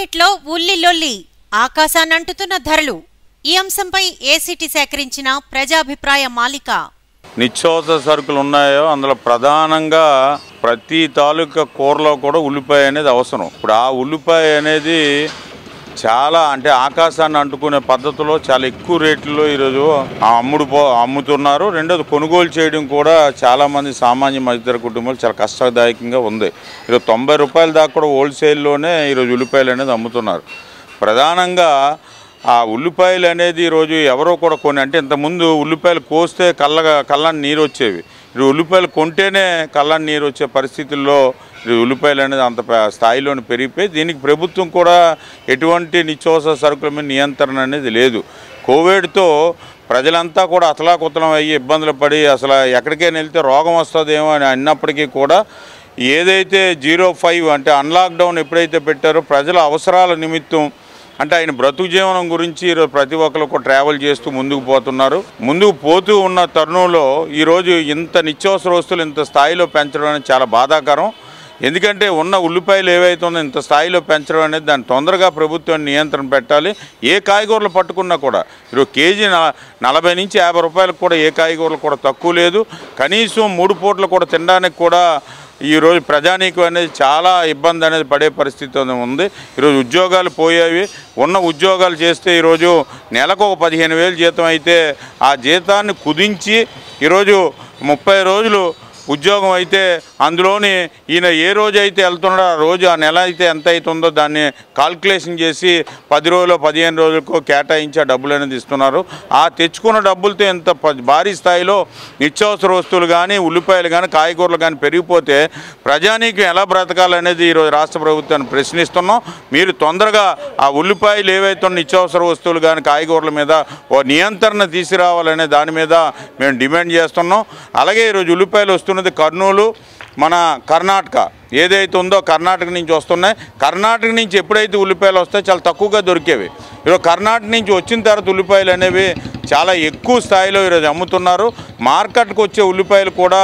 మార్కెట్లో ఉల్లి లొల్లి ఆకాశానంటుతున్న ధరలు. ఈ అంశంపై ఏసీటీ సేకరించిన ప్రజాభిప్రాయ మాలిక. నిత్యావసర సరుకులు ఉన్నాయో అందులో ప్రధానంగా ప్రతి తాలూకా కూరలో కూడా ఉల్లిపాయ అనేది అవసరం. ఇప్పుడు ఆ ఉల్లిపాయ అనేది చాలా అంటే ఆకాశాన్ని అంటుకునే పద్ధతిలో చాలా ఎక్కువ రేట్లలో ఈరోజు అమ్ముడు పో అమ్ముతున్నారు. రెండోది కొనుగోలు చేయడం కూడా చాలామంది సామాన్య మధ్యతర కుటుంబాలు చాలా కష్టదాయకంగా ఉంది. ఈరోజు తొంభై రూపాయల దాకా కూడా హోల్సేల్లోనే ఈరోజు ఉల్లిపాయలు అనేది అమ్ముతున్నారు. ప్రధానంగా ఆ ఉల్లిపాయలు అనేది ఈరోజు ఎవరో కూడా కొన్ని అంటే ఇంతకుముందు ఉల్లిపాయలు కోస్తే కళ్ళగా కళ్ళని నీరు వచ్చేవి ఉల్లిపాయలు కొంటేనే కళ్ళని నీరు వచ్చే పరిస్థితుల్లో ఉల్లిపాయలు అనేది అంత స్థాయిలో స్థాయిలోనే పెరిగిపోయి దీనికి ప్రభుత్వం కూడా ఎటువంటి నిత్యావసర సరుకుల మీద నియంత్రణ అనేది లేదు. కోవిడ్తో ప్రజలంతా కూడా అతలాకుతలం అయ్యి ఇబ్బందులు పడి అసలు ఎక్కడికైనా వెళ్తే రోగం వస్తుందేమో అని అన్నప్పటికీ కూడా ఏదైతే జీరో ఫైవ్ అంటే అన్లాక్డౌన్ ఎప్పుడైతే పెట్టారో ప్రజల అవసరాల నిమిత్తం అంటే ఆయన బ్రతుకు జీవనం గురించి ఈరోజు ప్రతి ఒక్కరు కూడా ట్రావెల్ చేస్తూ ముందుకు పోతున్నారు. ముందుకు పోతూ ఉన్న తరుణంలో ఈరోజు ఇంత నిత్యావసర వస్తువులు ఇంత స్థాయిలో పెంచడం అనేది చాలా బాధాకరం. ఎందుకంటే ఉన్న ఉల్లిపాయలు ఏవైతే ఉందో ఇంత స్థాయిలో పెంచడం అనేది దాన్ని తొందరగా ప్రభుత్వం నియంత్రణ పెట్టాలి. ఏ కాయగూరలు పట్టుకున్నా కూడా ఈరోజు కేజీ నలభై నుంచి యాభై రూపాయలకు కూడా ఏ కాయగూరలు కూడా తక్కువ లేదు. కనీసం మూడు పూటలు కూడా తినడానికి కూడా ఈరోజు ప్రజానీకం అనేది చాలా ఇబ్బంది అనేది పడే పరిస్థితి ఉంది. ఈరోజు ఉద్యోగాలు పోయేవి. ఉన్న ఉద్యోగాలు చేస్తే ఈరోజు నెలకు ఒక పదిహేను వేలు జీతం అయితే ఆ జీతాన్ని కుదించి ఈరోజు ముప్పై రోజులు ఉద్యోగం అయితే అందులోని ఈయన ఏ రోజు అయితే వెళ్తున్నాడో ఆ రోజు ఆ నెల అయితే ఎంత అవుతుందో దాన్ని కాల్కులేషన్ చేసి పది రోజులు పదిహేను రోజులకు కేటాయించి ఆ డబ్బులు అనేది ఇస్తున్నారు. ఆ తెచ్చుకున్న డబ్బులతో ఇంత భారీ స్థాయిలో నిత్యావసర వస్తువులు కానీ ఉల్లిపాయలు కానీ కాయగూరలు కానీ పెరిగిపోతే ప్రజానీకం ఎలా బ్రతకాలనేది ఈరోజు రాష్ట్ర ప్రభుత్వాన్ని ప్రశ్నిస్తున్నాం. మీరు తొందరగా ఆ ఉల్లిపాయలు ఏవైతే నిత్యావసర వస్తువులు కానీ కాయగూరల మీద ఓ నియంత్రణ తీసుకురావాలనే దాని మీద మేము డిమాండ్ చేస్తున్నాం. అలాగే ఈరోజు ఉల్లిపాయలు వస్తున్నది కర్నూలు మన కర్ణాటక. ఏదైతే ఉందో కర్ణాటక నుంచి వస్తున్నాయి. కర్ణాటక నుంచి ఎప్పుడైతే ఉల్లిపాయలు వస్తాయో చాలా తక్కువగా దొరికేవి. ఈరోజు కర్ణాటక నుంచి వచ్చిన తర్వాత ఉల్లిపాయలు అనేవి చాలా ఎక్కువ స్థాయిలో ఈరోజు అమ్ముతున్నారు. మార్కెట్కి వచ్చే ఉల్లిపాయలు కూడా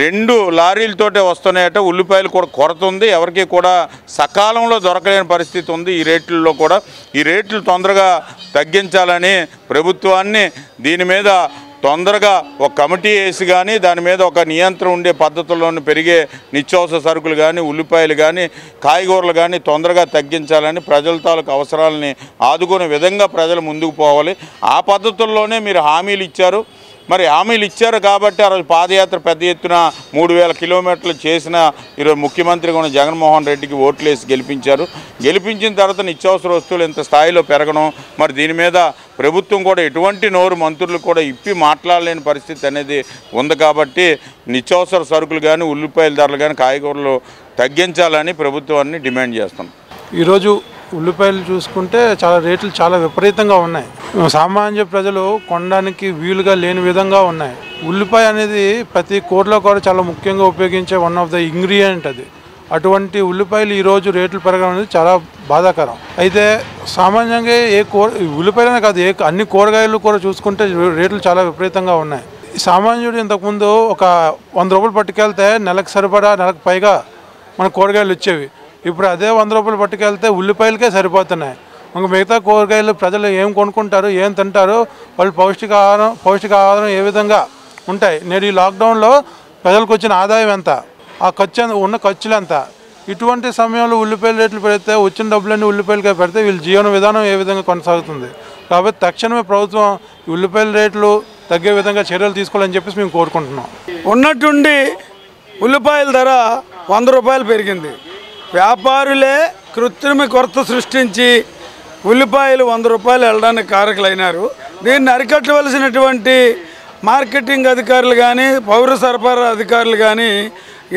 రెండు లారీలతోటే వస్తున్నాయట. ఉల్లిపాయలు కూడా కొరత ఉంది ఎవరికి కూడా సకాలంలో దొరకలేని పరిస్థితి ఉంది ఈ రేట్లలో కూడా. ఈ రేట్లు తొందరగా తగ్గించాలని ప్రభుత్వాన్ని దీని మీద తొందరగా ఒక కమిటీ వేసి కానీ దాని మీద ఒక నియంత్రణ ఉండే పద్ధతుల్లోనూ పెరిగే నిత్యావసర సరుకులు కానీ ఉల్లిపాయలు కానీ కాయగూరలు కానీ తొందరగా తగ్గించాలని ప్రజల తాలూకు అవసరాలని ఆదుకునే విధంగా ప్రజలు ముందుకు పోవాలి. ఆ పద్ధతుల్లోనే మీరు హామీలు ఇచ్చారు. మరి హామీలు ఇచ్చారు కాబట్టి ఆ రోజు పాదయాత్ర పెద్ద ఎత్తున మూడు వేల కిలోమీటర్లు చేసిన ఈరోజు ముఖ్యమంత్రిగా ఉన్న జగన్మోహన్ రెడ్డికి ఓట్లు వేసి గెలిపించారు. గెలిపించిన తర్వాత నిత్యావసర వస్తువులు ఇంత స్థాయిలో పెరగడం మరి దీని మీద ప్రభుత్వం కూడా ఎటువంటి నోరు మంత్రులు కూడా ఇప్పి మాట్లాడలేని పరిస్థితి అనేది ఉంది కాబట్టి నిత్యావసర సరుకులు కానీ ఉల్లిపాయల ధరలు కానీ కాయగూరలు తగ్గించాలని ప్రభుత్వాన్ని డిమాండ్ చేస్తున్నాం. ఈరోజు ఉల్లిపాయలు చూసుకుంటే చాలా రేట్లు చాలా విపరీతంగా ఉన్నాయి. సామాన్య ప్రజలు కొనడానికి వీలుగా లేని విధంగా ఉన్నాయి. ఉల్లిపాయ అనేది ప్రతి కూరలో కూడా చాలా ముఖ్యంగా ఉపయోగించే వన్ ఆఫ్ ద ఇంగ్రీడియంట్ అది. అటువంటి ఉల్లిపాయలు ఈరోజు రేట్లు పెరగడం అనేది చాలా బాధాకరం. అయితే సామాన్యంగా ఏ కూర ఉల్లిపాయలనే కాదు ఏ అన్ని కూరగాయలు కూడా చూసుకుంటే రేట్లు చాలా విపరీతంగా ఉన్నాయి. సామాన్యుడు ఇంతకుముందు ఒక వంద రూపాయలు పట్టుకెళ్తే నెలకు సరిపడా నెలకు పైగా మన కూరగాయలు వచ్చేవి ఇప్పుడు అదే వంద రూపాయలు పట్టుకెళ్తే ఉల్లిపాయలకే సరిపోతున్నాయి. ఇంకా మిగతా కూరగాయలు ప్రజలు ఏం కొనుక్కుంటారు ఏం తింటారు వాళ్ళు పౌష్టిక పౌష్టికాహారం పౌష్టికాహారం ఏ విధంగా ఉంటాయి? నేడు ఈ లాక్డౌన్లో ప్రజలకు వచ్చిన ఆదాయం ఎంత? ఆ ఖర్చు ఉన్న ఖర్చులు ఎంత? ఇటువంటి సమయంలో ఉల్లిపాయల రేట్లు పెడితే వచ్చిన డబ్బులన్నీ ఉల్లిపాయలకే పెడితే వీళ్ళ జీవన విధానం ఏ విధంగా కొనసాగుతుంది? కాబట్టి తక్షణమే ప్రభుత్వం ఉల్లిపాయల రేట్లు తగ్గే విధంగా చర్యలు తీసుకోవాలని చెప్పేసి మేము కోరుకుంటున్నాం. ఉన్నట్టుండి ఉల్లిపాయల ధర వంద రూపాయలు పెరిగింది. వ్యాపారులే కృత్రిమ కొరత సృష్టించి ఉల్లిపాయలు వంద రూపాయలు వెళ్ళడానికి కారకులైనారు. దీన్ని అరికట్టవలసినటువంటి మార్కెటింగ్ అధికారులు కానీ పౌర సరఫరా అధికారులు కానీ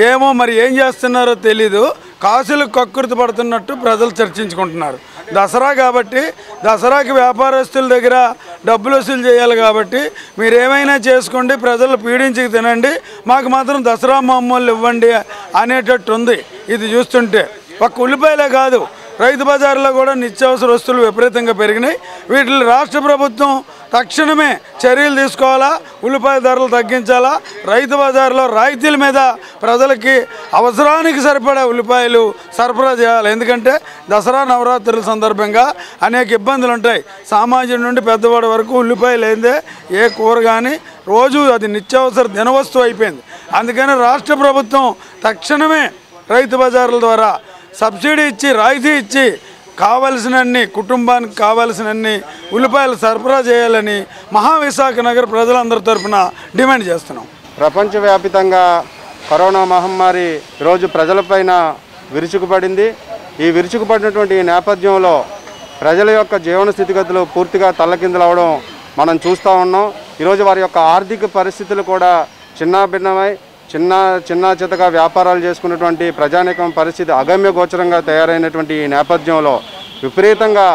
ఏమో మరి ఏం చేస్తున్నారో తెలీదు. కాసులు కక్కుర్తి పడుతున్నట్టు ప్రజలు చర్చించుకుంటున్నారు. దసరా కాబట్టి దసరాకి వ్యాపారస్తుల దగ్గర డబ్బులు వసూలు చేయాలి కాబట్టి మీరు ఏమైనా చేసుకోండి ప్రజలు పీడించి తినండి మాకు మాత్రం దసరా మామూలు ఇవ్వండి అనేటట్టు ఉంది ఇది చూస్తుంటే. ఒక్క ఉల్లిపాయలే కాదు రైతు బజార్లో కూడా నిత్యావసర వస్తువులు విపరీతంగా పెరిగినాయి. వీటిని రాష్ట్ర ప్రభుత్వం తక్షణమే చర్యలు తీసుకోవాలా? ఉల్లిపాయ ధరలు తగ్గించాలా? రైతు బజార్లో రాయితీల మీద ప్రజలకి అవసరానికి సరిపడా ఉల్లిపాయలు సరఫరా చేయాలి. ఎందుకంటే దసరా నవరాత్రుల సందర్భంగా అనేక ఇబ్బందులు ఉంటాయి. సామాన్యుడి నుండి పెద్దవాడి వరకు ఉల్లిపాయలు అయిందే ఏ కూర కానీ రోజు అది నిత్యావసర దినవస్తువు అయిపోయింది. అందుకని రాష్ట్ర ప్రభుత్వం తక్షణమే రైతు బజార్ల ద్వారా సబ్సిడీ ఇచ్చి రాయితీ ఇచ్చి కావలసినన్ని కుటుంబానికి కావలసినన్ని ఉల్లిపాయలు సరఫరా చేయాలని మహావిశాఖ నగర ప్రజలందరి తరఫున డిమాండ్ చేస్తున్నాం. ప్రపంచవ్యాప్తంగా కరోనా మహమ్మారి ఈరోజు ప్రజలపైన విరుచుకుపడింది. ఈ విరుచుకుపడినటువంటి ఈ నేపథ్యంలో ప్రజల యొక్క జీవన స్థితిగతులు పూర్తిగా తల్లకిందులవడం మనం చూస్తూ ఉన్నాం. ఈరోజు వారి యొక్క ఆర్థిక పరిస్థితులు కూడా చిన్నాభిన్నమై చిన్న చిన్న చితగా వ్యాపారాలు చేసుకున్నటువంటి ప్రజానికం పరిస్థితి అగమ్య గోచరంగా తయారైనటువంటి ఈ నేపథ్యంలో విపరీతంగా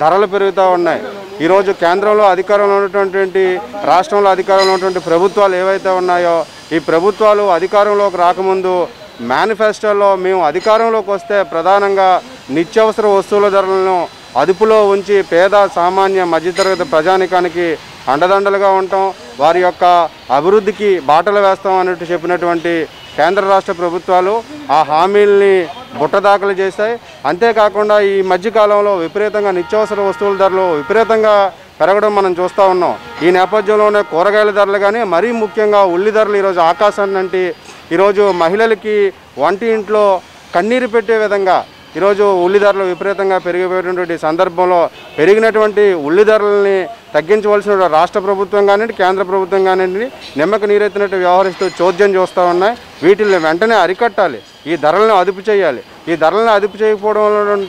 ధరలు పెరుగుతూ ఉన్నాయి. ఈరోజు కేంద్రంలో అధికారంలో ఉన్నటువంటి రాష్ట్రంలో అధికారంలో ఉన్నటువంటి ప్రభుత్వాలు ఏవైతే ఉన్నాయో ఈ ప్రభుత్వాలు అధికారంలోకి రాకముందు మేనిఫెస్టోలో మేము అధికారంలోకి వస్తే ప్రధానంగా నిత్యావసర వస్తువుల ధరలను అదుపులో ఉంచి పేద సామాన్య మధ్యతరగతి ప్రజానికానికి అండదండలుగా ఉండటం వారి యొక్క అభివృద్ధికి బాటలు వేస్తాం అన్నట్టు చెప్పినటువంటి కేంద్ర రాష్ట్ర ప్రభుత్వాలు ఆ హామీల్ని బుట్టదాఖలు చేశాయి. అంతేకాకుండా ఈ మధ్యకాలంలో విపరీతంగా నిత్యావసర వస్తువుల ధరలు విపరీతంగా పెరగడం మనం చూస్తూ ఉన్నాం. ఈ నేపథ్యంలోనే కూరగాయల ధరలు కానీ మరీ ముఖ్యంగా ఉల్లి ధరలు ఈరోజు ఆకాశాన్ని అంటే ఈరోజు మహిళలకి వంటి ఇంట్లో కన్నీరు పెట్టే విధంగా ఈరోజు ఉల్లి ధరలు విపరీతంగా పెరిగిపోయినటువంటి సందర్భంలో పెరిగినటువంటి ఉల్లి ధరలని తగ్గించవలసిన రాష్ట్ర ప్రభుత్వం కానివ్వండి కేంద్ర ప్రభుత్వం కానివ్వండి నిమ్మక నీరెత్తినట్టు వ్యవహరిస్తూ చోద్యం చూస్తూ ఉన్నాయి. వీటిని వెంటనే అరికట్టాలి. ఈ ధరలను అదుపు చేయాలి. ఈ ధరలను అదుపు చేయకపోవడం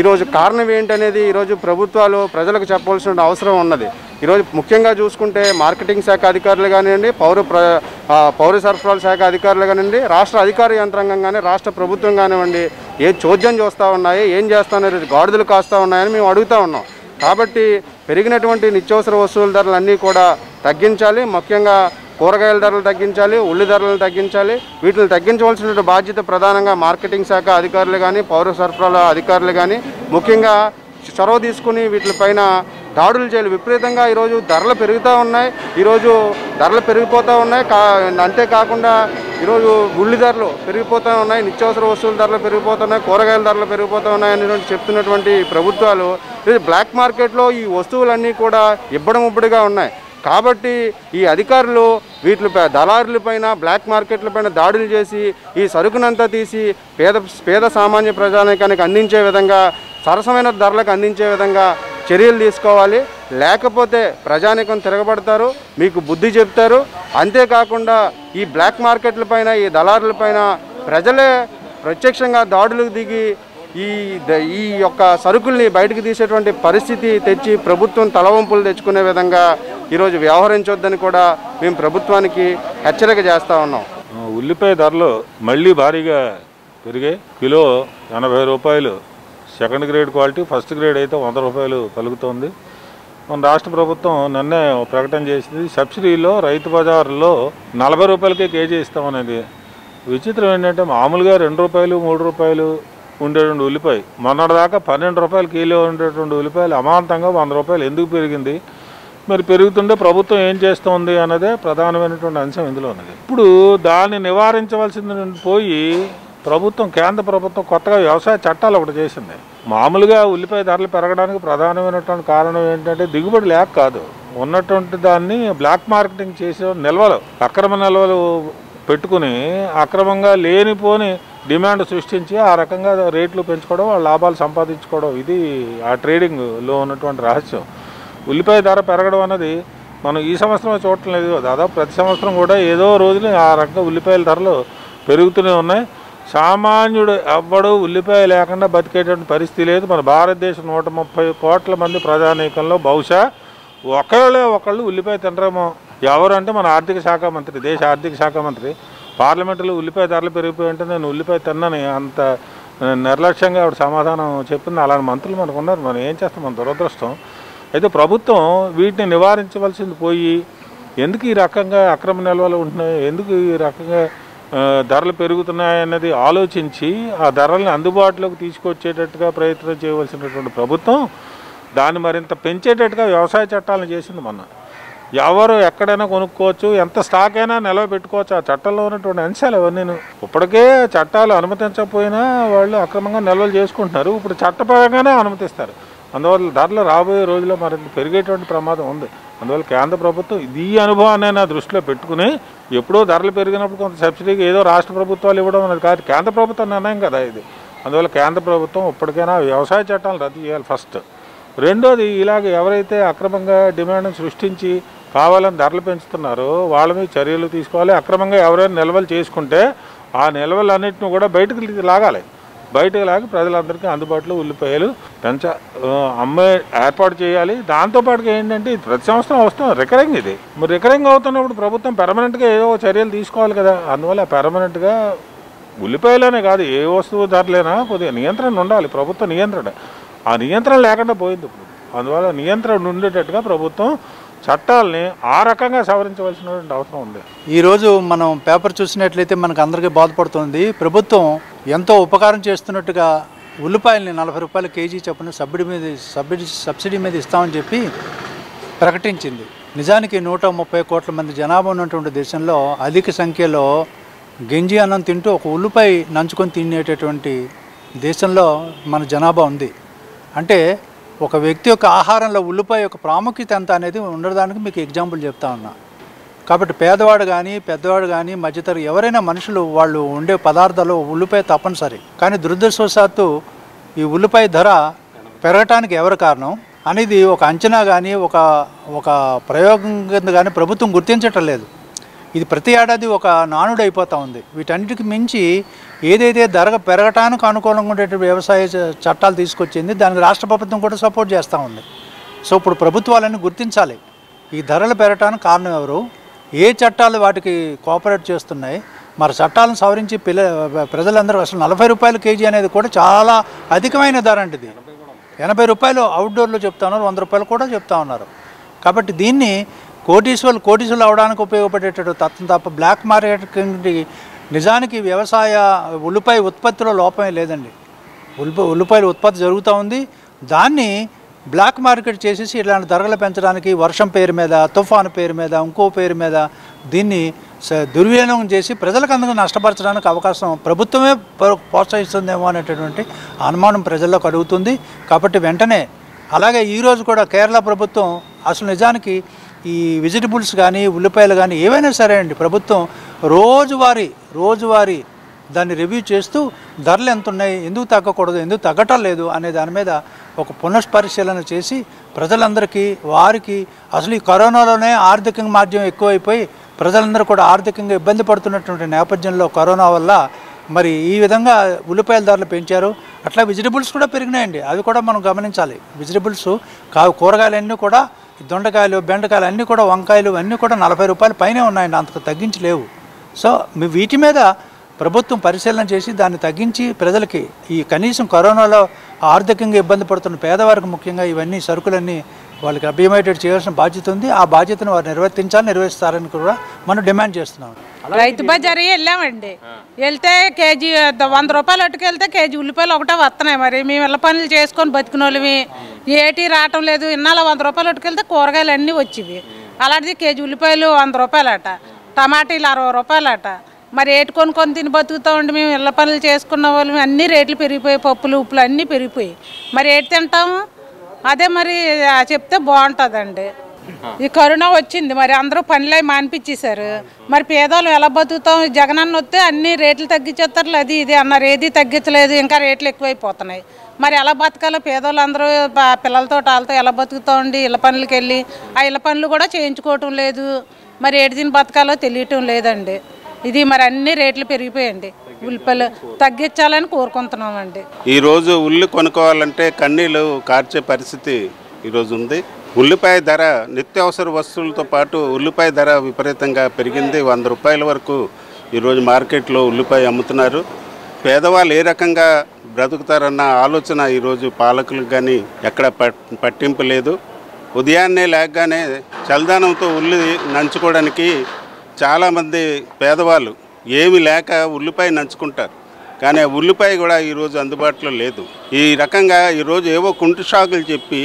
ఈరోజు కారణం ఏంటనేది ఈరోజు ప్రభుత్వాలు ప్రజలకు చెప్పవలసిన అవసరం ఉన్నది. ఈరోజు ముఖ్యంగా చూసుకుంటే మార్కెటింగ్ శాఖ అధికారులు కానివ్వండి పౌర ప్ర పౌర సరఫరాల శాఖ అధికారులు కానివ్వండి రాష్ట్ర అధికార యంత్రాంగం కానీ రాష్ట్ర ప్రభుత్వం కానివ్వండి ఏ చోద్యం చూస్తూ ఉన్నాయి ఏం చేస్తున్నారు గాడిదలు కాస్తూ ఉన్నాయని మేము అడుగుతూ ఉన్నాం. కాబట్టి పెరిగినటువంటి నిత్యావసర వస్తువుల ధరలన్నీ కూడా తగ్గించాలి ముఖ్యంగా కూరగాయల ధరలు తగ్గించాలి ఉల్లి ధరలను తగ్గించాలి వీటిని తగ్గించవలసిన బాధ్యత ప్రధానంగా మార్కెటింగ్ శాఖ అధికారులు కానీ పౌర సరఫరాల అధికారులు కానీ ముఖ్యంగా చొరవ తీసుకుని వీటిపైన దాడులు చేయాలి. విపరీతంగా ఈరోజు ధరలు పెరుగుతూ ఉన్నాయి. ఈరోజు ధరలు పెరిగిపోతూ ఉన్నాయి. కా అంతేకాకుండా ఈరోజు ఉల్లి ధరలు పెరిగిపోతూ ఉన్నాయి. నిత్యావసర వస్తువుల ధరలు పెరిగిపోతున్నాయి కూరగాయల ధరలు పెరిగిపోతూ ఉన్నాయి అనేటువంటి చెప్తున్నటువంటి ప్రభుత్వాలు బ్లాక్ మార్కెట్లో ఈ వస్తువులన్నీ కూడా ఇబ్బడముబ్బడిగా ఉన్నాయి. కాబట్టి ఈ అధికారులు వీటిపై దళారుల పైన బ్లాక్ మార్కెట్ల పైన దాడులు చేసి ఈ సరుకునంతా తీసి పేద పేద సామాన్య ప్రజానికానికి అందించే విధంగా సరసమైన ధరలకు అందించే విధంగా చర్యలు తీసుకోవాలి. లేకపోతే ప్రజానికం తిరగబడతారు మీకు బుద్ధి చెప్తారు. అంతేకాకుండా ఈ బ్లాక్ మార్కెట్ల పైన ఈ దళారులపైన ప్రజలే ప్రత్యక్షంగా దాడులకు దిగి ఈ ద- ఈ యొక్క సరుకుల్ని బయటకు తీసేటువంటి పరిస్థితి తెచ్చి ప్రభుత్వం తలవంపులు తెచ్చుకునే విధంగా ఈరోజు వ్యవహరించొద్దని కూడా మేము ప్రభుత్వానికి హెచ్చరిక చేస్తూ ఉన్నాం. ఉల్లిపాయ ధరలు మళ్ళీ భారీగా పెరిగాయి. కిలో ఎనభై రూపాయలు second grade quality first grade అయితే వంద రూపాయలు పలుకుతోంది మన రాష్ట్ర ప్రభుత్వం నిన్నే ప్రకటన చేసింది సబ్సిడీలో రైతు బజార్లో నలభై రూపాయలకే కేజీ ఇస్తామనేది. విచిత్రం ఏంటంటే మామూలుగా రెండు రూపాయలు మూడు రూపాయలు ఉండేటువంటి ఉల్లిపాయ. మొన్నటిదాకా పన్నెండు రూపాయలు కిలో ఉండేటువంటి ఉల్లిపాయలు అమాంతంగా వంద రూపాయలు ఎందుకు పెరిగింది? మరి పెరుగుతుంటే ప్రభుత్వం ఏం చేస్తోంది అన్నదే ప్రధానమైనటువంటి అంశం ఇందులో ఉన్నది. ఇప్పుడు దాన్ని నివారించవలసింది పోయి ప్రభుత్వం కేంద్ర ప్రభుత్వం కొత్తగా వ్యవసాయ చట్టాలు ఒకటి చేసింది. మామూలుగా ఉల్లిపాయ ధరలు పెరగడానికి ప్రధానమైనటువంటి కారణం ఏంటంటే దిగుబడి లేక కాదు. ఉన్నటువంటి దాన్ని బ్లాక్ మార్కెటింగ్ చేసే నిల్వలు అక్రమ నిల్వలు పెట్టుకుని అక్రమంగా లేనిపోని డిమాండ్ సృష్టించి ఆ రకంగా రేట్లు పెంచుకోవడం వాళ్ళ లాభాలు సంపాదించుకోవడం ఇది ఆ ట్రేడింగ్లో ఉన్నటువంటి రహస్యం. ఉల్లిపాయ ధర పెరగడం అన్నది మనం ఈ సంవత్సరం చూడటం లేదు దాదాపు ప్రతి సంవత్సరం కూడా ఏదో రోజున ఆ రకంగా ఉల్లిపాయల ధరలు పెరుగుతూనే ఉన్నాయి. సామాన్యుడు ఎవ్వడు ఉల్లిపాయ లేకుండా బతికేటువంటి పరిస్థితి లేదు. మన భారతదేశం నూట ముప్పై కోట్ల మంది ప్రజానీకంలో బహుశా ఒకళ్ళే ఒకళ్ళు ఉల్లిపాయ తినరేమో. ఎవరంటే మన ఆర్థిక శాఖ మంత్రి దేశ ఆర్థిక శాఖ మంత్రి. పార్లమెంటులో ఉల్లిపాయ ధరలు పెరిగిపోయి ఉంటే నేను ఉల్లిపాయ తిన్నని అంత నిర్లక్ష్యంగా ఆవిడ సమాధానం చెప్పింది. అలాంటి మంత్రులు మనకు ఉన్నారు. మనం ఏం చేస్తాం? మన దురదృష్టం. అయితే ప్రభుత్వం వీటిని నివారించవలసింది పోయి ఎందుకు ఈ రకంగా అక్రమ నిల్వలు ఉంటున్నాయి? ఎందుకు ఈ రకంగా ధరలు పెరుగుతున్నాయన్నది ఆలోచించి ఆ ధరల్ని అందుబాటులోకి తీసుకొచ్చేటట్టుగా ప్రయత్నం చేయవలసినటువంటి ప్రభుత్వం దాన్ని మరింత పెంచేటట్టుగా వ్యవసాయ చట్టాలను చేసింది మొన్న. ఎవరు ఎక్కడైనా కొనుక్కోవచ్చు ఎంత స్టాక్ అయినా నిలవ పెట్టుకోవచ్చు ఆ చట్టంలో ఉన్నటువంటి అంశాలు ఇవన్నీ ఇప్పటికే చట్టాలు అనుమతించకపోయినా వాళ్ళు అక్రమంగా నిల్వలు చేసుకుంటున్నారు. ఇప్పుడు చట్టపరంగానే అనుమతిస్తారు. అందువల్ల ధరలు రాబోయే రోజుల్లో మరింత పెరిగేటువంటి ప్రమాదం ఉంది. అందువల్ల కేంద్ర ప్రభుత్వం ఈ అనుభవాన్ని నా దృష్టిలో పెట్టుకుని ఎప్పుడో ధరలు పెరిగినప్పుడు కొంత సబ్సిడీకి ఏదో రాష్ట్ర ప్రభుత్వాలు ఇవ్వడం అనేది కాదు. కేంద్ర ప్రభుత్వం నిర్ణయం కదా ఇది. అందువల్ల కేంద్ర ప్రభుత్వం ఇప్పటికైనా వ్యవసాయ చట్టాలు రద్దు చేయాలి ఫస్ట్. రెండోది ఇలాగ ఎవరైతే అక్రమంగా డిమాండ్ను సృష్టించి కావాలని ధరలు పెంచుతున్నారో వాళ్ళ మీద చర్యలు తీసుకోవాలి. అక్రమంగా ఎవరైనా నిల్వలు చేసుకుంటే ఆ నిల్వలన్నింటిని కూడా బయటకు లాగాలి. బయటకు లాగి ప్రజలందరికీ అందుబాటులో ఉల్లిపాయలు పెంచ అమ్మే ఏర్పాటు చేయాలి. దాంతోపాటుగా ఏంటంటే ఇది ప్రతి సంవత్సరం వస్తుంది రికరింగ్ ఇది. మరి రికరింగ్ అవుతున్నప్పుడు ప్రభుత్వం పెర్మనెంట్గా ఏదో చర్యలు తీసుకోవాలి కదా. అందువల్ల పెర్మనెంట్గా ఉల్లిపాయలనే కాదు ఏ వస్తువు ధరలేనా కొద్దిగా నియంత్రణ ఉండాలి ప్రభుత్వ నియంత్రణ. ఆ నియంత్రణ లేకుండా పోయింది ఇప్పుడు. అందువల్ల నియంత్రణ ఉండేటట్టుగా ప్రభుత్వం చట్టాలని ఆ రకంగా సవరించవలసినటువంటి అవసరం ఉంది. ఈరోజు మనం పేపర్ చూసినట్లయితే మనకు అందరికీ బాధపడుతుంది. ప్రభుత్వం ఎంతో ఉపకారం చేస్తున్నట్టుగా ఉల్లిపాయల్ని నలభై రూపాయల కేజీ చొప్పున సబ్సిడీ మీద సబ్సిడీ సబ్సిడీ మీద ఇస్తామని చెప్పి ప్రకటించింది. నిజానికి నూట ముప్పై కోట్ల మంది జనాభా ఉన్నటువంటి దేశంలో అధిక సంఖ్యలో గంజి అన్నం తింటూ ఒక ఉల్లిపాయ నంచుకొని తినేటటువంటి దేశంలో మన జనాభా ఉంది. అంటే ఒక వ్యక్తి యొక్క ఆహారంలో ఉల్లిపాయ యొక్క ప్రాముఖ్యత ఎంత అనేది ఉండడానికి మీకు ఎగ్జాంపుల్ చెప్తా ఉన్నా. కాబట్టి పేదవాడు కానీ పెద్దవాడు కానీ మధ్యతరగతి ఎవరైనా మనుషులు వాళ్ళు ఉండే పదార్థాలు ఉల్లిపాయ తప్పనిసరి. కానీ దురదృష్టవశాత్తు ఈ ఉల్లిపాయ ధర పెరగటానికి ఎవరు కారణం? అనేది ఒక అంచనా కానీ ఒక ఒక ప్రయోగం కింద కానీ ప్రభుత్వం గుర్తించటం లేదు. ఇది ప్రతి ఏడాది ఒక నానుడు అయిపోతూ ఉంది. వీటన్నిటికి మించి ఏదైతే ధర పెరగటానికి అనుకూలంగా ఉండేటువంటి వ్యవసాయ చట్టాలు తీసుకొచ్చింది దానికి రాష్ట్ర ప్రభుత్వం కూడా సపోర్ట్ చేస్తూ ఉంది. సో ఇప్పుడు ప్రభుత్వాలన్నీ గుర్తించాలి. ఈ ధరలు పెరగటానికి కారణం ఎవరు? ఏ చట్టాలు వాటికి కోఆపరేట్ చేస్తున్నాయి? మరి చట్టాలను సవరించి పిల్ల ప్రజలందరూ అసలు నలభై రూపాయలు కేజీ అనేది కూడా చాలా అధికమైన ధర అండి ఇది ఎనభై రూపాయలు అవుట్డోర్లో చెప్తా ఉన్నారు వంద రూపాయలు కూడా చెప్తా ఉన్నారు. కాబట్టి దీన్ని కోటీశ్వరులు కోటీశ్వరులు అవడానికి ఉపయోగపడేటట్టు తత్వం తప్ప బ్లాక్ మార్కెట్కి నిజానికి వ్యవసాయ ఉల్లిపాయ ఉత్పత్తిలో లోపమే లేదండి. ఉల్లిపాయ ఉల్లిపాయల ఉత్పత్తి జరుగుతూ ఉంది. దాన్ని బ్లాక్ మార్కెట్ చేసేసి ఇలాంటి ధరలు పెంచడానికి వర్షం పేరు మీద తుఫాను పేరు మీద ఇంకో పేరు మీద దీన్ని స- దుర్వినియోగం చేసి ప్రజలకు అందరూ నష్టపరచడానికి అవకాశం ప్రభుత్వమే ప్రోత్సహిస్తుందేమో అనేటటువంటి అనుమానం ప్రజల్లో కలుగుతుంది కాబట్టి వెంటనే అలాగే ఈరోజు కూడా కేరళ ప్రభుత్వం అసలు నిజానికి ఈ వెజిటబుల్స్ కానీ ఉల్లిపాయలు కానీ ఏవైనా సరే అండి ప్రభుత్వం రోజువారీ రోజువారీ దాన్ని రివ్యూ చేస్తూ ధరలు ఎంత ఉన్నాయి ఎందుకు తగ్గకూడదు ఎందుకు తగ్గటం లేదు అనే దాని మీద ఒక పునఃపరిశీలన చేసి ప్రజలందరికీ వారికి అసలు ఈ కరోనాలోనే ఆర్థికంగా మాధ్యం ఎక్కువైపోయి ప్రజలందరూ కూడా ఆర్థికంగా ఇబ్బంది పడుతున్నటువంటి నేపథ్యంలో కరోనా వల్ల మరి ఈ విధంగా ఉల్లిపాయల ధరలు పెంచారు. అట్లా వెజిటబుల్స్ కూడా పెరిగినాయండి. అవి కూడా మనం గమనించాలి. వెజిటబుల్స్ కా కూరగాయలన్నీ కూడా దొండకాయలు బెండకాయలు అన్నీ కూడా వంకాయలు అన్నీ కూడా నలభై రూపాయలు పైనే ఉన్నాయండి. అంతకు తగ్గించి లేవు. సో మీ వీటి మీద ప్రభుత్వం పరిశీలన చేసి దాన్ని తగ్గించి ప్రజలకి ఈ కనీసం కరోనాలో ఆర్థికంగా ఇబ్బంది పడుతున్న పేదవారికి ముఖ్యంగా ఇవన్నీ సరుకులన్నీ వాళ్ళకి అభ్యమయ్యేటట్టు చేయాల్సిన బాధ్యత ఉంది. ఆ బాధ్యతను వారు నిర్వర్తించాలి నిర్వహిస్తారని కూడా మనం డిమాండ్ చేస్తున్నాం. రైతు బజార్ వెళ్ళామండి. వెళ్తే కేజీ వంద రూపాయలు అట్టుకెళ్తే కేజీ ఉల్లిపాయలు ఒకటే వస్తున్నాయి మరి. మేము ఇళ్ళ పనులు చేసుకొని బతికిన వాళ్ళమి ఏటి రావటం లేదు. ఇన్నాళ్ళ వంద రూపాయలు అట్టుకెళ్తే కూరగాయలు అన్నీ వచ్చేవి. అలాంటిది కేజీ ఉల్లిపాయలు వంద రూపాయలట. టమాటీలు అరవై రూపాయలట. మరి ఏటి కొనుక్కొని తిని బతుకుతామండి మేము ఇళ్ళ పనులు చేసుకున్న వాళ్ళు అన్ని రేట్లు పెరిగిపోయి పప్పులు ఉప్పులు అన్నీ పెరిగిపోయి మరి ఏటి తింటాము? అదే మరి చెప్తే బాగుంటుందండి. ఈ కరోనా వచ్చింది మరి అందరూ పనులై మానిపించేశారు. మరి పేదవాళ్ళు ఎలా బతుకుతాం? జగనన్న వస్తే అన్ని రేట్లు తగ్గించేస్తారు అది ఇది అన్నారు. ఏది తగ్గించలేదు ఇంకా రేట్లు ఎక్కువైపోతున్నాయి. మరి ఎలా బతకాలో పేదవాళ్ళు అందరూ పిల్లలతో వాళ్ళతో ఎలా బతుకుతామండి ఇళ్ళ పనులకి వెళ్ళి ఆ ఇళ్ళ పనులు కూడా చేయించుకోవటం లేదు. మరి ఏడు దీని బతకాలో తెలియటం లేదండి. ఇది మరి అన్ని రేట్లు పెరిగిపోయండి ఉల్లిపాయలు తగ్గించాలని కోరుకుంటున్నామండి. ఈరోజు ఉల్లి కొనుక్కోవాలంటే కన్నీళ్ళు కార్చే పరిస్థితి ఈరోజు ఉంది. ఉల్లిపాయ ధర నిత్యావసర వస్తువులతో పాటు ఉల్లిపాయ ధర విపరీతంగా పెరిగింది. వంద రూపాయల వరకు ఈరోజు మార్కెట్లో ఉల్లిపాయ అమ్ముతున్నారు. పేదవాళ్ళు ఏ రకంగా బ్రతుకుతారన్న ఆలోచన ఈరోజు పాలకులకు కానీ ఎక్కడ పట్- పట్టింపు లేదు. ఉదయాన్నే లేకగానే చలిదానంతో ఉల్లి నంచుకోవడానికి చాలామంది పేదవాళ్ళు ఏమి లేక ఉల్లిపాయ నంచుకుంటారు. కానీ ఆ ఉల్లిపాయ కూడా ఈరోజు అందుబాటులో లేదు. ఈ రకంగా ఈరోజు ఏవో కుంటు షాకులు చెప్పి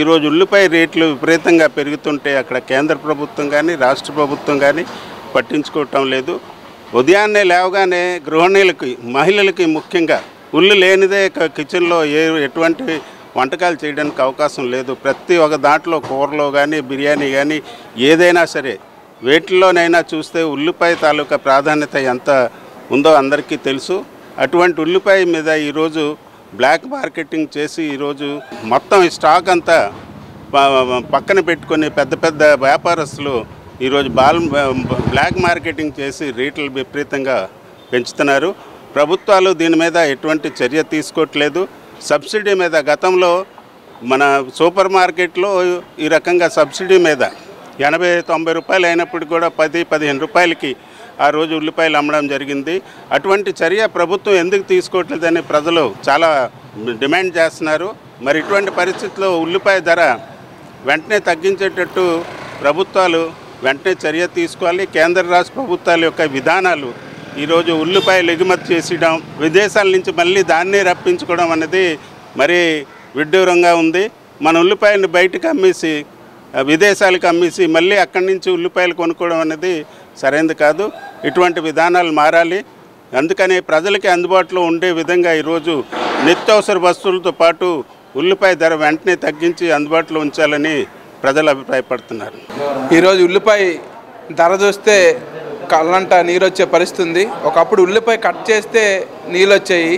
ఈరోజు ఉల్లిపాయ రేట్లు విపరీతంగా పెరుగుతుంటే అక్కడ కేంద్ర ప్రభుత్వం కానీ రాష్ట్ర ప్రభుత్వం కానీ పట్టించుకోవటం లేదు. ఉదయాన్నే లేవగానే గృహిణీలకి మహిళలకి ముఖ్యంగా ఉల్లి లేనిదే కిచెన్లో ఏ ఎటువంటి వంటకాలు చేయడానికి అవకాశం లేదు. ప్రతి ఒక్క దాంట్లో కూరలో కానీ బిర్యానీ కానీ ఏదైనా సరే వేటిలోనైనా చూస్తే ఉల్లిపాయ తాలూకా ప్రాధాన్యత ఎంత ఉందో అందరికీ తెలుసు. అటువంటి ఉల్లిపాయ మీద ఈరోజు బ్లాక్ మార్కెటింగ్ చేసి ఈరోజు మొత్తం ఈ స్టాక్ అంతా పక్కన పెట్టుకొని పెద్ద పెద్ద వ్యాపారస్తులు ఈరోజు బాల్ బ్లాక్ మార్కెటింగ్ చేసి రేట్లు విపరీతంగా పెంచుతున్నారు. ప్రభుత్వాలు దీని మీద ఎటువంటి చర్య తీసుకోవట్లేదు. సబ్సిడీ మీద గతంలో మన సూపర్ మార్కెట్లో ఈ రకంగా సబ్సిడీ మీద ఎనభై తొంభై రూపాయలు అయినప్పుడు కూడా పది పదిహేను రూపాయలకి ఆ రోజు ఉల్లిపాయలు అమ్మడం జరిగింది. అటువంటి చర్య ప్రభుత్వం ఎందుకు తీసుకోవట్లేదని ప్రజలు చాలా డిమాండ్ చేస్తున్నారు. మరి ఇటువంటి పరిస్థితుల్లో ఉల్లిపాయ ధర వెంటనే తగ్గించేటట్టు ప్రభుత్వాలు వెంటనే చర్య తీసుకోవాలి. కేంద్ర రాష్ట్ర ప్రభుత్వాల యొక్క విధానాలు ఈరోజు ఉల్లిపాయలు ఎగుమతి చేసేయడం విదేశాల నుంచి మళ్ళీ దాన్నే రప్పించుకోవడం అనేది మరీ విడ్డూరంగా ఉంది. మన ఉల్లిపాయలను బయటకు అమ్మేసి విదేశాలకు అమ్మేసి మళ్ళీ అక్కడి నుంచి ఉల్లిపాయలు కొనుక్కోవడం అనేది సరైనది కాదు. ఇటువంటి విధానాలు మారాలి. అందుకని ప్రజలకి అందుబాటులో ఉండే విధంగా ఈరోజు నిత్యావసర వస్తువులతో పాటు ఉల్లిపాయ ధర వెంటనే తగ్గించి అందుబాటులో ఉంచాలని ప్రజలు అభిప్రాయపడుతున్నారు. ఈరోజు ఉల్లిపాయ ధర చూస్తే కళ్ళంట నీరు వచ్చే పరిస్థితి ఉంది. ఒకప్పుడు ఉల్లిపాయ కట్ చేస్తే నీళ్ళు వచ్చాయి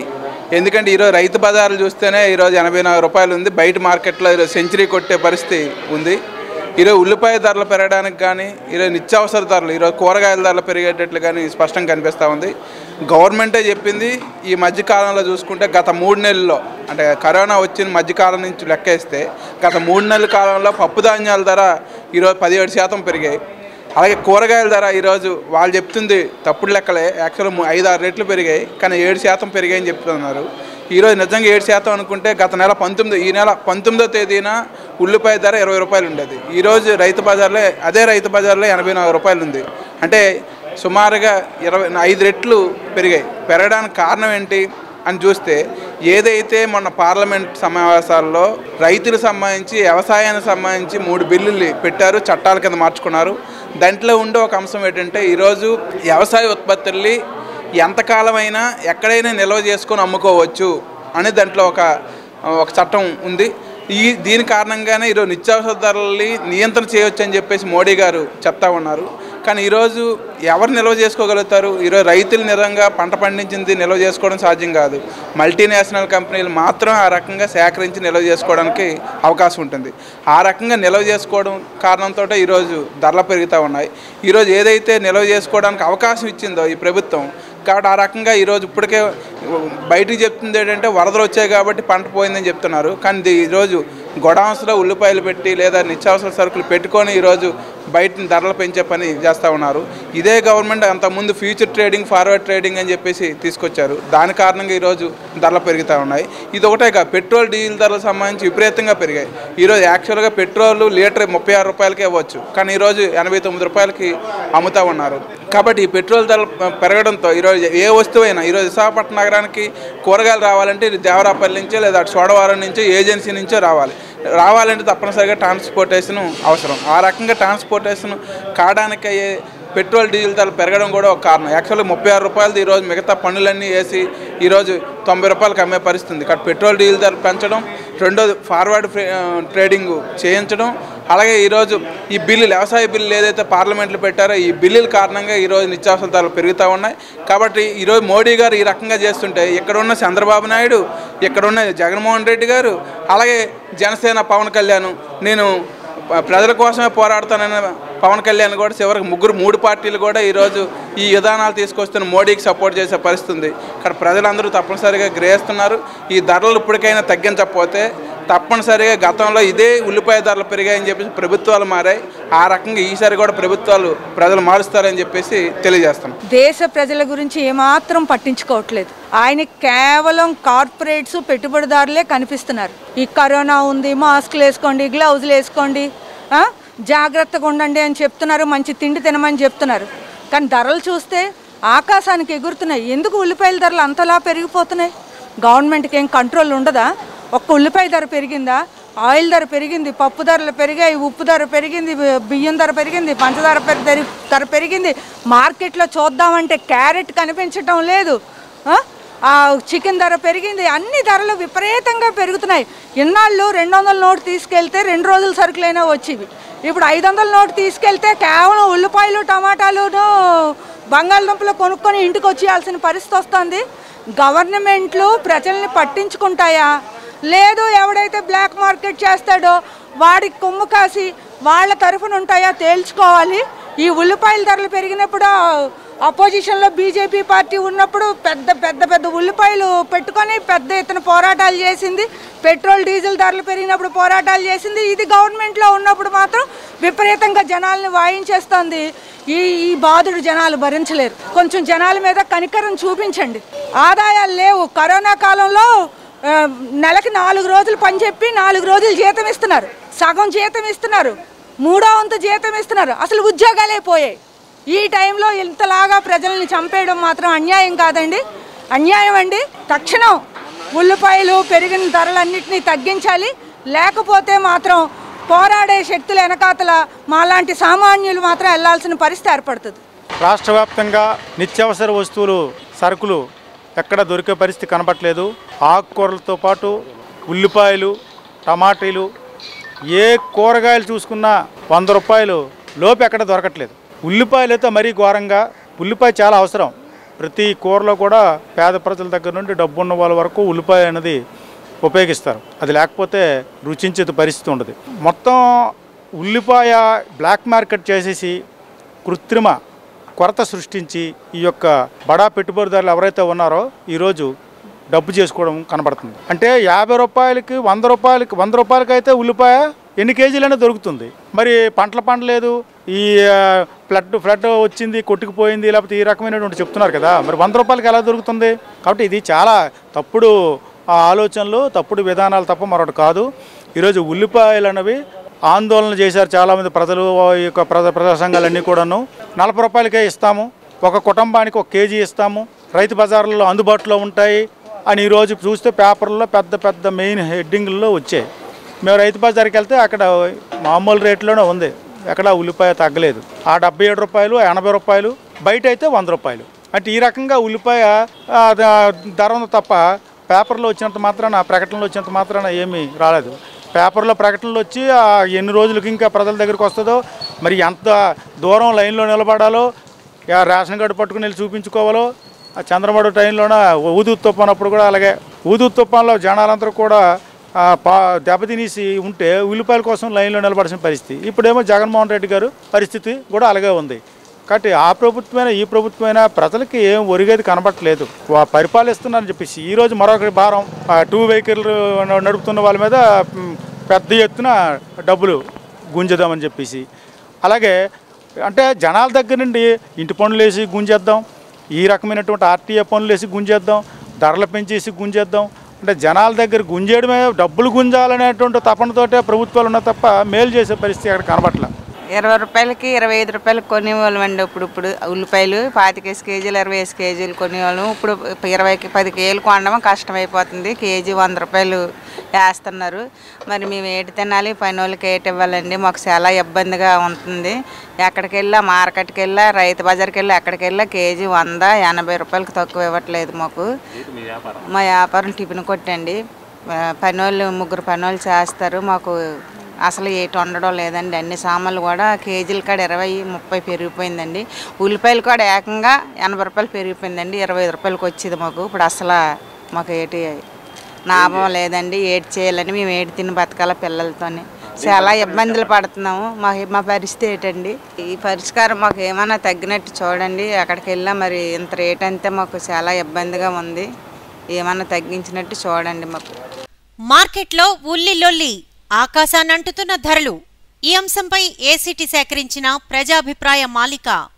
ఎందుకంటే ఈరోజు రైతు బజార్లు చూస్తేనే ఈరోజు ఎనభై నాలుగు రూపాయలు ఉంది. బయట మార్కెట్లో ఈరోజు సెంచరీ కొట్టే పరిస్థితి ఉంది. ఈరోజు ఉల్లిపాయ ధరలు పెరగడానికి కానీ ఈరోజు నిత్యావసర ధరలు ఈరోజు కూరగాయల ధరలు పెరిగేటట్లు కానీ స్పష్టంగా కనిపిస్తూ ఉంది. గవర్నమెంటే చెప్పింది ఈ మధ్యకాలంలో చూసుకుంటే గత మూడు నెలల్లో అంటే కరోనా వచ్చిన మధ్యకాలం నుంచి లెక్కేస్తే గత మూడు నెలల కాలంలో పప్పు ధాన్యాల ధర ఈరోజు పదిహేడు శాతం పెరిగాయి. అలాగే కూరగాయల ధర ఈరోజు వాళ్ళు చెప్తుంది తప్పుడు లెక్కలే. యాక్చువల్ ఐదు ఆరు రెట్లు పెరిగాయి కానీ ఏడు శాతం పెరిగాయని చెప్తున్నారు. ఈరోజు నిజంగా ఏడు శాతం అనుకుంటే గత నెల పంతొమ్మిది ఈ నెల పంతొమ్మిదో తేదీన ఉల్లిపాయ ధర ఇరవై రూపాయలు ఉండేది. ఈరోజు రైతు బజార్లో అదే రైతు బజార్లో ఎనభై నాలుగు రూపాయలు ఉంది. అంటే సుమారుగా ఇరవై ఐదు రెట్లు పెరిగాయి. పెరగడానికి కారణం ఏంటి? అని చూస్తే ఏదైతే మన పార్లమెంట్ సమావేశాల్లో రైతులకు సంబంధించి వ్యవసాయానికి సంబంధించి మూడు బిల్లులు పెట్టారు చట్టాల కింద మార్చుకున్నారు దాంట్లో ఉండే ఒక అంశం ఏంటంటే ఈరోజు వ్యవసాయ ఉత్పత్తుల్ని ఎంతకాలమైనా ఎక్కడైనా నిల్వ చేసుకొని అమ్ముకోవచ్చు అనే దాంట్లో ఒక ఒక చట్టం ఉంది. ఈ దీని కారణంగానే ఈరోజు నిత్యావసర ధరల్ని నియంత్రణ చేయవచ్చు అని చెప్పేసి మోడీ గారు చెప్తా ఉన్నారు. కానీ ఈరోజు ఎవరు నిల్వ చేసుకోగలుగుతారు? ఈరోజు రైతులు నిరంగా పంట పండించింది నిల్వ చేసుకోవడం సాధ్యం కాదు. మల్టీనేషనల్ కంపెనీలు మాత్రం ఆ రకంగా సేకరించి నిల్వ చేసుకోవడానికి అవకాశం ఉంటుంది. ఆ రకంగా నిల్వ చేసుకోవడం కారణంతో ఈరోజు ధరలు పెరుగుతూ ఉన్నాయి. ఈరోజు ఏదైతే నిల్వ చేసుకోవడానికి అవకాశం ఇచ్చిందో ఈ ప్రభుత్వం కాబట్టి ఆ రకంగా ఈరోజు ఇప్పటికే బయటికి చెప్తుంది ఏంటంటే వరదలు వచ్చాయి కాబట్టి పంట పోయిందని చెప్తున్నారు. కానీ ఈరోజు గొడౌన్స్లో ఉల్లిపాయలు పెట్టి లేదా నిత్యావసర సరుకులు పెట్టుకొని ఈరోజు బయట ధరలు పెంచే పని చేస్తూ ఉన్నారు. ఇదే గవర్నమెంట్ అంతకుముందు ఫ్యూచర్ ట్రేడింగ్ ఫార్వర్డ్ ట్రేడింగ్ అని చెప్పేసి తీసుకొచ్చారు. దాని కారణంగా ఈరోజు ధరలు పెరుగుతూ ఉన్నాయి. ఇది ఒకటే కాదు పెట్రోల్ డీజిల్ ధరలకు సంబంధించి విపరీతంగా పెరిగాయి. ఈరోజు యాక్చువల్గా పెట్రోల్ లీటర్ ముప్పై ఆరు రూపాయలకే ఇవ్వచ్చు. కానీ ఈరోజు ఎనభై తొమ్మిది రూపాయలకి అమ్ముతూ ఉన్నారు. కాబట్టి ఈ పెట్రోల్ ధరలు పెరగడంతో ఈరోజు ఏ వస్తువైనా ఈరోజు విశాఖపట్నం నగరానికి కూరగాయలు రావాలంటే ఇది దేవరాపల్లి నుంచో లేదా అటు నుంచో ఏజెన్సీ నుంచో రావాలి. రావాలంటే తప్పనిసరిగా ట్రాన్స్పోర్టేషన్ అవసరం. ఆ రకంగా ట్రాన్స్పోర్టేషన్ కావడానికి అయ్యే పెట్రోల్ డీజిల్ ధరలు పెరగడం కూడా ఒక కారణం. యాక్చువల్లీ ముప్పై ఆరు రూపాయలది ఈరోజు మిగతా పన్నులన్నీ వేసి ఈరోజు తొంభై రూపాయలకు అమ్మే పరిస్థితి ఉంది కాబట్టి పెట్రోల్ డీజిల్ ధరలు పెంచడం రెండోది ఫార్వర్డ్ ట్రేడింగ్ చేయించడం. అలాగే ఈరోజు ఈ బిల్లులు వ్యవసాయ బిల్లులు ఏదైతే పార్లమెంట్లో పెట్టారో ఈ బిల్లుల కారణంగా ఈరోజు నిత్యావసర ధరలు పెరుగుతూ ఉన్నాయి. కాబట్టి ఈరోజు మోడీ గారు ఈ రకంగా చేస్తుంటే ఇక్కడ ఉన్న చంద్రబాబు నాయుడు ఇక్కడ ఉన్న జగన్మోహన్ రెడ్డి గారు అలాగే జనసేన పవన్ కళ్యాణ్ నేను ప్రజల కోసమే పోరాడుతానని పవన్ కళ్యాణ్ కూడా చివరికి ముగ్గురు మూడు పార్టీలు కూడా ఈరోజు ఈ విధానాలు తీసుకొస్తున్న మోడీకి సపోర్ట్ చేసే పరిస్థితి ఉంది ఇక్కడ ప్రజలందరూ తప్పనిసరిగా గ్రహిస్తున్నారు. ఈ ధరలు ఇప్పటికైనా తగ్గించకపోతే తప్పనిసరిగా గతంలో ఇదే ఉల్లిపాయ ధరలు పెరిగాయని చెప్పేసి ప్రభుత్వాలు మారాయి. ఆ రకంగా ఈసారి కూడా ప్రభుత్వాలు ప్రజలు మారుస్తారని చెప్పేసి తెలియజేస్తాం. దేశ ప్రజల గురించి ఏమాత్రం పట్టించుకోవట్లేదు. ఆయన కేవలం కార్పొరేట్స్ పెట్టుబడిదారులే కనిపిస్తున్నారు. ఈ కరోనా ఉంది మాస్క్లు వేసుకోండి గ్లౌజులు వేసుకోండి జాగ్రత్తగా ఉండండి అని చెప్తున్నారు మంచి తిండి తినమని చెప్తున్నారు. కానీ ధరలు చూస్తే ఆకాశానికి ఎగురుతున్నాయి. ఎందుకు ఉల్లిపాయల ధరలు అంతలా పెరిగిపోతున్నాయి? గవర్నమెంట్కి ఏం కంట్రోల్ ఉండదా? ఒక్క ఉల్లిపాయ ధర పెరిగిందా? ఆయిల్ ధర పెరిగింది పప్పు ధరలు పెరిగాయి ఉప్పు ధర పెరిగింది బియ్యం ధర పెరిగింది పంచదార ధర- ధర పెరిగింది. మార్కెట్లో చూద్దామంటే క్యారెట్ కనిపించటం లేదు. ఆ? చికెన్ ధర పెరిగింది. అన్ని ధరలు విపరీతంగా పెరుగుతున్నాయి. ఇన్నాళ్ళు రెండు వందల నోటు తీసుకెళ్తే రెండు రోజుల సరుకులైనా వచ్చేవి. ఇప్పుడు ఐదు వందల నోటు తీసుకెళ్తే కేవలం ఉల్లిపాయలు టమాటాలును బంగాళదుంపలు కొనుక్కొని ఇంటికి వచ్చేయాల్సిన పరిస్థితి వస్తుంది. గవర్నమెంట్లు ప్రజల్ని పట్టించుకుంటాయా? లేదు ఎవడైతే బ్లాక్ మార్కెట్ చేస్తాడో వాడికి కొమ్ము కాసి వాళ్ళ తరఫున ఉంటాయా తేల్చుకోవాలి. ఈ ఉల్లిపాయల ధరలు పెరిగినప్పుడు అపోజిషన్లో బీజేపీ పార్టీ ఉన్నప్పుడు పెద్ద పెద్ద పెద్ద ఉల్లిపాయలు పెట్టుకొని పెద్ద ఎత్తున పోరాటాలు చేసింది. పెట్రోల్ డీజిల్ ధరలు పెరిగినప్పుడు పోరాటాలు చేసింది. ఇది గవర్నమెంట్లో ఉన్నప్పుడు మాత్రం విపరీతంగా జనాల్ని వాయించేస్తుంది. ఈ ఈ బాధుడు జనాలు భరించలేరు. కొంచెం జనాల మీద కనికరం చూపించండి. ఆదాయాలు లేవు. కరోనా కాలంలో నెలకి నాలుగు రోజులు పని చెప్పి నాలుగు రోజులు జీతం ఇస్తున్నారు. సగం జీతం ఇస్తున్నారు. మూడో వంతు జీతం ఇస్తున్నారు. అసలు ఉద్యోగాలే పోయాయి. ఈ టైంలో ఇంతలాగా ప్రజల్ని చంపేయడం మాత్రం అన్యాయం కాదండి. అన్యాయం అండి. తక్షణం ఉల్లిపాయలు పెరిగిన ధరలన్నింటినీ తగ్గించాలి. లేకపోతే మాత్రం పోరాడే శక్తుల వెనకాతల మాలాంటి సామాన్యులు మాత్రం వెళ్ళాల్సిన పరిస్థితి ఏర్పడుతుంది. రాష్ట్ర వ్యాప్తంగా నిత్యావసర వస్తువులు సరుకులు ఎక్కడ దొరికే పరిస్థితి కనపట్లేదు ఆకుకూరలతో పాటు ఉల్లిపాయలు టమాటీలు ఏ కూరగాయలు చూసుకున్నా వంద రూపాయలు లోపు ఎక్కడ దొరకట్లేదు. ఉల్లిపాయలైతే మరీ ఘోరంగా ఉల్లిపాయ చాలా అవసరం. ప్రతి కూరలో కూడా పేద ప్రజల దగ్గర నుండి డబ్బు ఉన్న వాళ్ళ వరకు ఉల్లిపాయ అనేది ఉపయోగిస్తారు. అది లేకపోతే రుచించేది పరిస్థితి ఉండదు. మొత్తం ఉల్లిపాయ బ్లాక్ మార్కెట్ చేసేసి కృత్రిమ కొరత సృష్టించి ఈ యొక్క బడా పెట్టుబడిదారులు ఎవరైతే ఉన్నారో ఈరోజు డబ్బు చేసుకోవడం కనబడుతుంది. అంటే యాభై రూపాయలకి వంద రూపాయలకి వంద రూపాయలకి అయితే ఉల్లిపాయ ఎన్ని కేజీలైనా దొరుకుతుంది. మరి పంటల పండలేదు ఈ ఫ్లడ్ ఫ్లడ్ వచ్చింది కొట్టుకుపోయింది లేకపోతే ఈ రకమైనటువంటి చెప్తున్నారు కదా మరి వంద రూపాయలకి ఎలా దొరుకుతుంది? కాబట్టి ఇది చాలా తప్పుడు ఆ, ఆలోచనలు తప్పుడు విధానాలు తప్ప మరొకటి కాదు. ఈరోజు ఉల్లిపాయలు అనేవి ఆందోళన చేశారు చాలామంది ప్రజలు ఈ యొక్క ప్రజా ప్రజా సంఘాలన్నీ కూడాను. నలభై రూపాయలకే ఇస్తాము ఒక కుటుంబానికి ఒక కేజీ ఇస్తాము. రైతు బజార్లలో అందుబాటులో ఉంటాయి. అని ఈరోజు చూస్తే పేపర్లో పెద్ద పెద్ద మెయిన్ హెడ్డింగ్లలో వచ్చాయి. మేము రైతు బజార్కి వెళ్తే అక్కడ మామూలు రేట్లోనే ఉంది. ఎక్కడ ఉల్లిపాయ తగ్గలేదు. ఆ డెబ్బై ఏడు రూపాయలు ఎనభై రూపాయలు బయట అయితే వంద రూపాయలు. అంటే ఈ రకంగా ఉల్లిపాయ ధర తప్ప పేపర్లో వచ్చినంత మాత్రాన ప్రకటనలో వచ్చినంత మాత్రాన ఏమీ రాలేదు. పేపర్లో ప్రకటనలు వచ్చి ఆ ఎన్ని రోజులకి ఇంకా ప్రజల దగ్గరికి వస్తుందో మరి ఎంత దూరం లైన్లో నిలబడాలో రేషన్ కార్డు పట్టుకుని వెళ్ళి చూపించుకోవాలో ఆ చంద్రబాబు టైంలోన ఊదు తుఫాన్ అప్పుడు కూడా అలాగే ఊదు తుఫాన్లో జనాలందరూ కూడా పా దెబ్బతినేసి ఉంటే ఉల్లిపాయల కోసం లైన్లో నిలబడాల్సిన పరిస్థితి. ఇప్పుడేమో జగన్మోహన్ రెడ్డి గారు పరిస్థితి కూడా అలాగే ఉంది. కాబట్టి ఆ ప్రభుత్వమైన ఈ ప్రభుత్వమైన ప్రజలకి ఏం ఒరిగేది కనబట్టలేదు పరిపాలిస్తున్నారని చెప్పేసి ఈరోజు మరొక భారం టూ వెహికల్ నడుపుతున్న వాళ్ళ మీద పెద్ద ఎత్తున డబ్బులు గుంజదామని చెప్పేసి. అలాగే అంటే జనాల దగ్గర నుండి ఇంటి పనులు వేసి గుంజేద్దాం ఈ రకమైనటువంటి ఆర్టీఏ పనులు వేసి గుంజేద్దాం ధరలు పెంచేసి గుంజేద్దాం. అంటే జనాల దగ్గర గుంజేయడమే డబ్బులు గుంజాలనేటువంటి తపనతోటే ప్రభుత్వాలు ఉన్న తప్ప మేలు చేసే పరిస్థితి అక్కడ కనబట్ల ఇరవై రూపాయలకి ఇరవై ఐదు రూపాయలకి కొనేవాళ్ళం అండి ఇప్పుడు ఇప్పుడు. ఉల్లిపాయలు పాతికేసి కేజీలు ఇరవై వేసి కేజీలు కొనేవాళ్ళం. ఇప్పుడు ఇరవైకి పది కేజీలు కొనడం కష్టమైపోతుంది. కేజీ వంద రూపాయలు వేస్తున్నారు. మరి మేము ఏటి తినాలి? పని వాళ్ళకి ఏటి ఇవ్వాలండి? మాకు చాలా ఇబ్బందిగా ఉంటుంది. ఎక్కడికి వెళ్ళా మార్కెట్కి వెళ్ళా రైతు బజార్కి వెళ్ళా ఎక్కడికి వెళ్ళా కేజీ వంద ఎనభై రూపాయలకి తక్కువ ఇవ్వట్లేదు మాకు. మా వ్యాపారం టిఫిన్ కొట్టండి. పని వాళ్ళు ముగ్గురు పని వాళ్ళు చేస్తారు. మాకు అసలు ఏటి ఉండడం లేదండి. అన్ని సామాన్లు కూడా కేజీల కాడ ఇరవై ముప్పై పెరిగిపోయిందండి. ఉల్లిపాయలు కూడా ఏకంగా ఎనభై రూపాయలు పెరిగిపోయిందండి. ఇరవై రూపాయలకి వచ్చేది మాకు. ఇప్పుడు అసలు మాకు ఏటి లాభం లేదండి. ఏటి చేయాలని మేము ఏటి తిని బతకాల పిల్లలతోని. చాలా ఇబ్బందులు పడుతున్నాము. మా మా పరిస్థితి ఏంటండి? ఈ పరిష్కారం మాకు ఏమైనా తగ్గినట్టు చూడండి. అక్కడికి వెళ్ళా మరి ఇంత రేట్ అంతే మాకు చాలా ఇబ్బందిగా ఉంది. ఏమైనా తగ్గించినట్టు చూడండి మాకు. మార్కెట్లో ఉల్లి లొల్లి ఆకాశాన్నంటుతున్న ధరలు. ఈ అంశంపై ఏసీటీ సేకరించిన ప్రజాభిప్రాయ మాలిక.